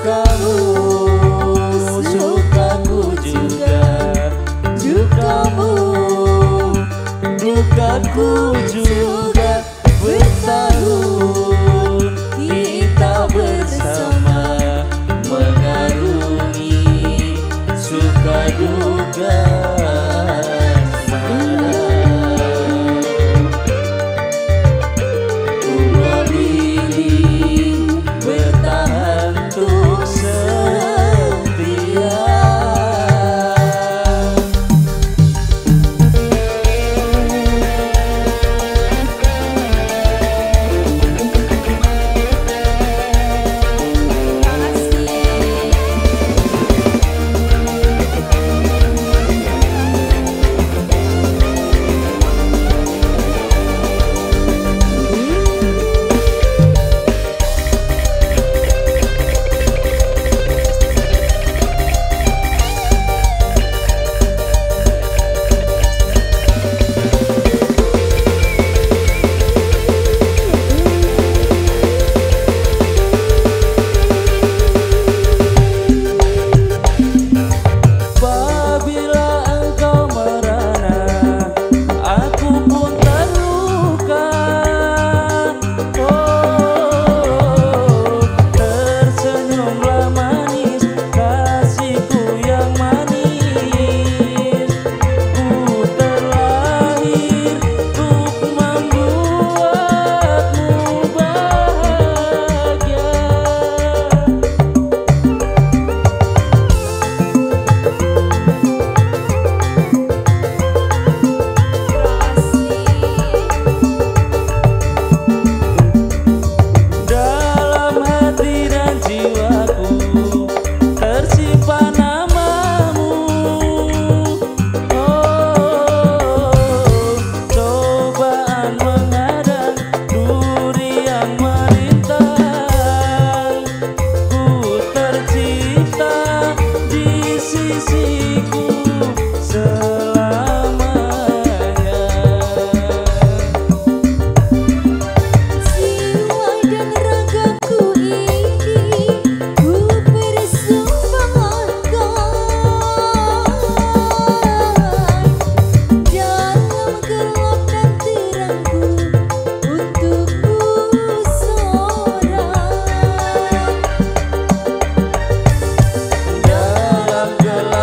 kamu suka ku juga. Dukamu dukaku juga.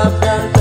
love done.